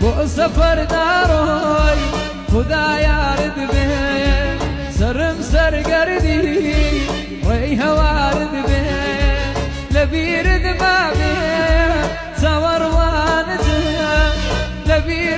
بو سفر داروي خدا يارد به سرم سر قردي ري هوارد به لبيرد ما به سور وانزم لبيرد